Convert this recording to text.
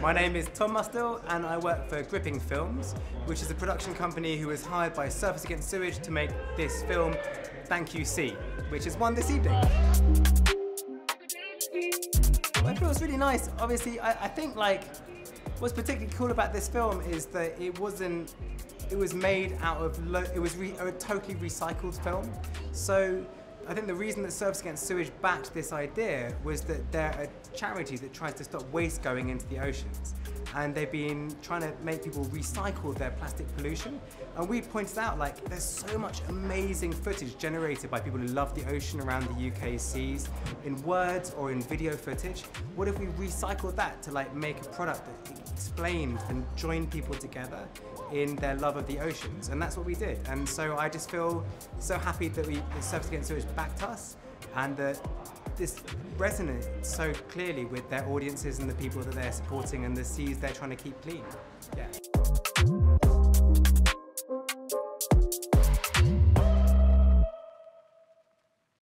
My name is Tom Mustill and I work for Gripping Films, which is a production company who was hired by Surfers Against Sewage to make this film, Thank You Sea, which is won this evening. I feel it's really nice. Obviously, I, I think like what's particularly cool about this film is that it wasn't. It was made out of. It was re- a totally recycled film. So I think the reason that Surfers Against Sewage backed this idea was that they're a charity that tries to stop waste going into the oceans. And they've been trying to make people recycle their plastic pollution. And we pointed out like there's so much amazing footage generated by people who love the ocean around the UK seas in words or in video footage. What if we recycled that to like make a product that explained and joined people together in their love of the oceans? And that's what we did. And so I just feel so happy that we that Surfers Against Sewage backed us and that this resonates so clearly with their audiences and the people that they're supporting and the seas they're trying to keep clean. Yeah.